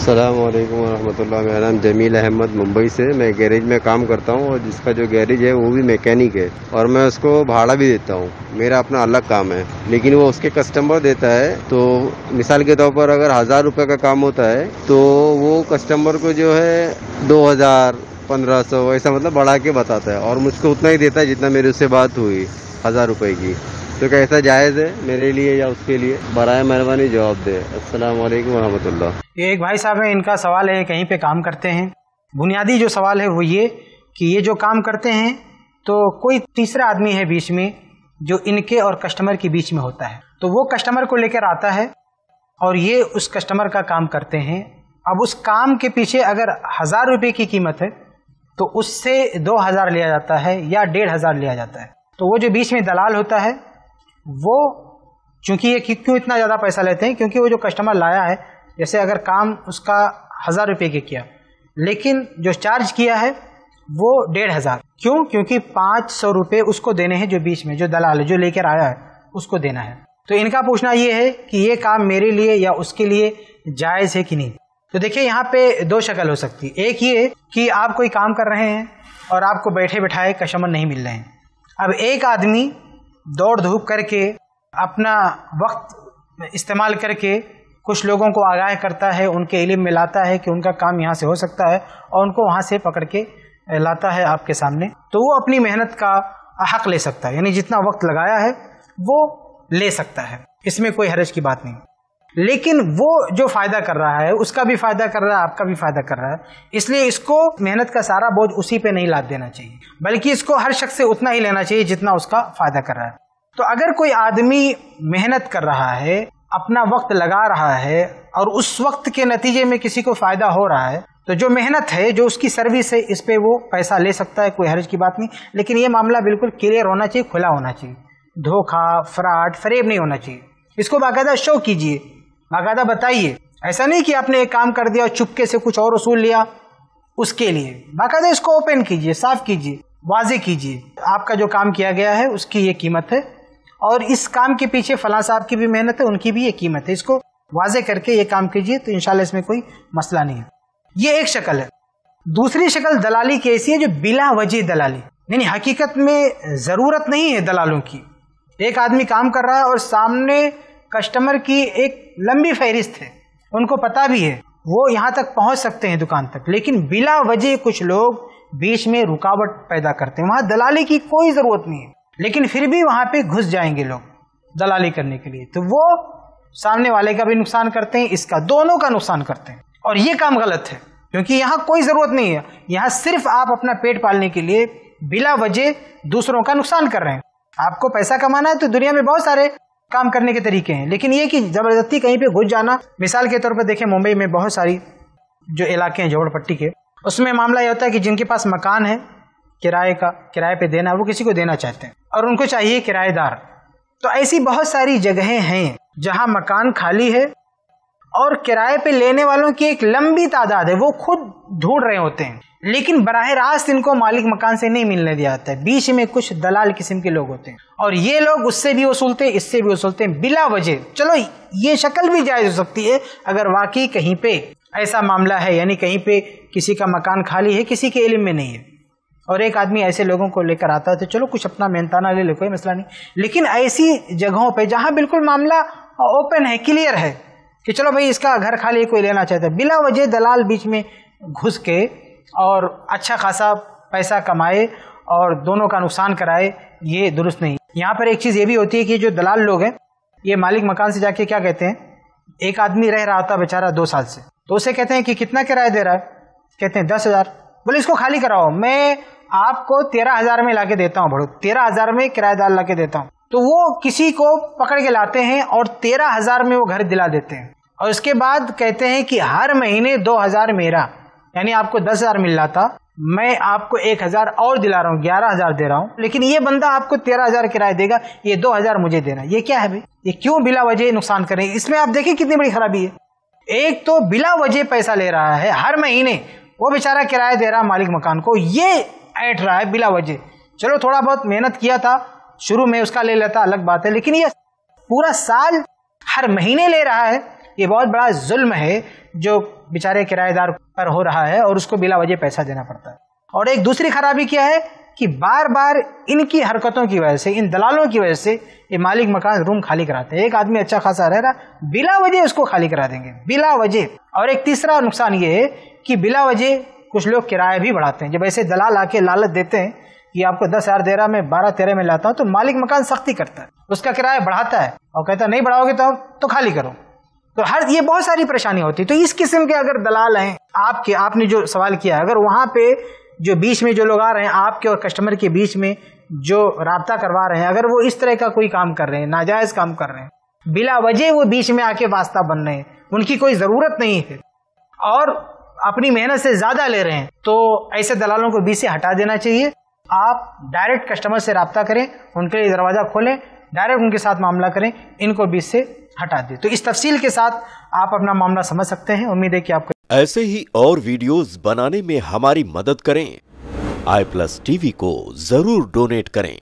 वालेकुम वरहमतुल्लाह मेरा नाम जमील अहमद मुंबई से। मैं गैरेज में काम करता हूँ और जिसका जो गैरेज है, वो भी मैकेनिक है। और मैं उसको भाड़ा भी देता हूँ। मेरा अपना अलग काम है। लेकिन वो उसके कस्टमर देता है। तो मिसाल के तौर पर अगर हज़ार रुपये का काम होता है तो वो कस्टमर को जो है दो हज़ार, पंद्रह सौ, ऐसा मतलब बढ़ा के बताता है। और मुझको उतना ही देता है जितना मेरे उससे बात हुई, हज़ार रुपये की। तो क्या ऐसा जायज़ है मेरे लिए या उसके लिए? बरए मेहरबानी जवाब दे। वरहमतुल्लाह। ये एक भाई साहब है, इनका सवाल है कहीं पे काम करते हैं। बुनियादी जो सवाल है वो ये कि ये जो काम करते हैं तो कोई तीसरा आदमी है बीच में जो इनके और कस्टमर के बीच में होता है। तो वो कस्टमर को लेकर आता है और ये उस कस्टमर का काम करते हैं। अब उस काम के पीछे अगर हज़ार रुपये की कीमत है तो उससे दो हज़ार लिया जाता है या डेढ़ हज़ार लिया जाता है। तो वो जो बीच में दलाल होता है वो, चूँकि ये क्यों इतना ज़्यादा पैसा लेते हैं? क्योंकि वो जो कस्टमर लाया है, जैसे अगर काम उसका हज़ार रुपये के किया, लेकिन जो चार्ज किया है, वो डेढ़ हज़ार। क्यों? क्योंकि पाँच सौ रुपये उसको देने हैं जो बीच में, जो दलाल जो लेकर आया है, उसको देना है। तो इनका पूछना ये है कि ये काम मेरे लिए या उसके लिए जायज़ है कि नहीं? तो देखिए, यहाँ पे दो शक्ल हो सकती है। एक ये कि आप कोई काम कर रहे हैं और आपको बैठे बैठाए कस्टमर नहीं मिल रहे हैं। अब एक आदमी दौड़ धूप करके, अपना वक्त इस्तेमाल करके कुछ लोगों को आगाह करता है, उनके इलम में लाता है कि उनका काम यहाँ से हो सकता है और उनको वहाँ से पकड़ के लाता है आपके सामने। तो वो अपनी मेहनत का हक ले सकता है, यानी जितना वक्त लगाया है, वो ले सकता है। इसमें कोई हरज की बात नहीं। लेकिन वो जो फ़ायदा कर रहा है, उसका भी फ़ायदा कर रहा है, आपका भी फ़ायदा कर रहा है। इसलिए इसको मेहनत का सारा बोझ उसी पे नहीं लाद देना चाहिए, बल्कि इसको हर शख्स से उतना ही लेना चाहिए जितना उसका फ़ायदा कर रहा है। तो अगर कोई आदमी मेहनत कर रहा है, अपना वक्त लगा रहा है, और उस वक्त के नतीजे में किसी को फ़ायदा हो रहा है तो जो मेहनत है, जो उसकी सर्विस है, इस पे वो पैसा ले सकता है, कोई हर्ज की बात नहीं। लेकिन ये मामला बिल्कुल क्लियर होना चाहिए, खुला होना चाहिए। धोखा, फ्रॉड, फरेब नहीं होना चाहिए। इसको बाकायदा शो कीजिए। बाकायदा बताइए। ऐसा नहीं कि आपने एक काम कर दिया और चुपके से कुछ और वसूल लिया उसके लिए। बाकायदा इसको ओपन कीजिए, साफ़ कीजिए वाजे कीजिए। आपका जो काम किया गया है, उसकी ये कीमत है। और इस काम के पीछे फला साहब की भी मेहनत है, उनकी भी ये कीमत है। इसको वाजे करके ये काम कीजिए तो इनशाला इसमें कोई मसला नहीं है। ये एक शक्ल है। दूसरी शक्ल दलाली की ऐसी है जो बिला वजह दलाली। यानी हकीकत में ज़रूरत नहीं है दलालों की। एक आदमी काम कर रहा है और सामने कस्टमर की एक लंबी फहरिस्त है, उनको पता भी है, वो यहाँ तक पहुँच सकते हैं दुकान तक। लेकिन बिला वजह कुछ लोग बीच में रुकावट पैदा करते हैं। वहाँ दलाली की कोई ज़रूरत नहीं है, लेकिन फिर भी वहाँ पे घुस जाएँगे लोग दलाली करने के लिए। तो वो सामने वाले का भी नुकसान करते हैं, इसका दोनों का नुकसान करते हैं। और ये काम गलत है, क्योंकि यहाँ कोई ज़रूरत नहीं है। यहाँ सिर्फ़ आप अपना पेट पालने के लिए बिला वजह दूसरों का नुकसान कर रहे हैं। आपको पैसा कमाना है तो दुनिया में बहुत सारे काम करने के तरीके हैं। लेकिन ये कि ज़बरदस्ती कहीं पे घुस जाना, मिसाल के तौर पर देखें, मुंबई में बहुत सारी जो इलाके हैं, झोपड़पट्टी के, उसमें मामला ये होता है कि जिनके पास मकान है, किराए का, किराए पे देना, वो किसी को देना चाहते हैं, और उनको चाहिए किराएदार। तो ऐसी बहुत सारी जगहें हैं जहाँ मकान खाली है और किराए पे लेने वालों की एक लंबी तादाद है, वो खुद ढूंढ रहे होते हैं। लेकिन बराह रास्त इनको मालिक मकान से नहीं मिलने दिया जाता है। बीच में कुछ दलाल किस्म के लोग होते हैं। और ये लोग उससे भी वसूलते हैं, इससे भी वसूलते हैं, बिला वजह। चलो, ये शक्ल भी जायज़ हो सकती है, अगर वाकई कहीं पे ऐसा मामला है, यानी कहीं पे किसी का मकान खाली है, किसी के इलम में नहीं है। और एक आदमी ऐसे लोगों को लेकर आता है तो चलो, कुछ अपना मेहनताना ले लो, कोई मसला नहीं। लेकिन ऐसी जगहों पर जहाँ बिल्कुल मामला ओपन है, क्लियर है कि चलो भाई, इसका घर खाली कोई लेना चाहता है। बिला वजह दलाल बीच में घुस के और अच्छा खासा पैसा कमाए और दोनों का नुकसान कराए, ये दुरुस्त नहीं। यहाँ पर एक चीज़ ये भी होती है कि जो दलाल लोग हैं, ये मालिक मकान से जाके क्या कहते हैं, एक आदमी रह रहा था बेचारा दो साल से। तो उसे कहते हैं कि कितना किराया दे रहा है? कहते हैं दस हज़ार। बोले, इसको खाली कराओ। मैं आपको तेरह हज़ार में लाके देता हूँ बड़ो तेरह हज़ार में किराएदार ला देता हूँ। तो वो किसी को पकड़ के लाते हैं और तेरह हज़ार में वो घर दिला देते हैं। और उसके बाद कहते हैं कि हर महीने दो हज़ार मेरा, यानी आपको दस हज़ार मिल रहा था। मैं आपको एक हज़ार और दिला रहा हूँ, ग्यारह हज़ार दे रहा हूँ। लेकिन ये बंदा आपको तेरह हज़ार किराया देगा, ये दो हज़ार मुझे देना। ये क्या है भाई? ये क्यों बिला वजह नुकसान करें इसमें आप देखिए कितनी बड़ी खराबी है। एक तो बिला वजह पैसा ले रहा है, हर महीने वो बेचारा किराया दे रहा मालिक मकान को। ये ऐट रहा है बिला वजह। चलो थोड़ा बहुत मेहनत किया था शुरू में उसका ले लेता, अलग बात है। लेकिन ये पूरा साल हर महीने ले रहा है। ये बहुत बड़ा जुल्म है जो बेचारे किराएदार पर हो रहा है और उसको बिला वजह पैसा देना पड़ता है। और एक दूसरी खराबी क्या है कि बार बार इनकी हरकतों की वजह से, इन दलालों की वजह से ये मालिक मकान रूम खाली कराते हैं। एक आदमी अच्छा खासा रह रहा बिला वजह उसको खाली करा देंगे। बिला वजह और एक तीसरा नुकसान ये है कि बिला वजह कुछ लोग किराया भी बढ़ाते हैं। जब ऐसे दलाल आके लालच देते हैं कि आपको दस हज़ार दे रहा मैं बारह तेरह में लाता हूँ तो मालिक मकान सख्ती करता है। उसका किराया बढ़ाता है और कहता है, नहीं बढ़ाओगे तो तो खाली करो। तो हर, ये बहुत सारी परेशानी होती है। तो इस किस्म के अगर दलाल हैं, आपके, आपने जो सवाल किया, अगर वहाँ पे जो बीच में जो लोग आ रहे हैं, आपके और कस्टमर के बीच में जो रबता करवा रहे हैं, अगर वो इस तरह का कोई काम कर रहे हैं, नाजायज काम कर रहे हैं, बिला वजह वो बीच में आके वास्ता बन रहे हैं, उनकी कोई ज़रूरत नहीं है और अपनी मेहनत से ज़्यादा ले रहे हैं तो ऐसे दलालों को बीच से हटा देना चाहिए। आप डायरेक्ट कस्टमर से रबता करें, उनके लिए दरवाज़ा खोलें डायरेक्ट उनके साथ मामला करें, इनको बीच से हटा दें। तो इस तफसील के साथ आप अपना मामला समझ सकते हैं। उम्मीद है कि आपको ऐसे ही और वीडियोस बनाने में हमारी मदद करें। आई प्लस टीवी को ज़रूर डोनेट करें।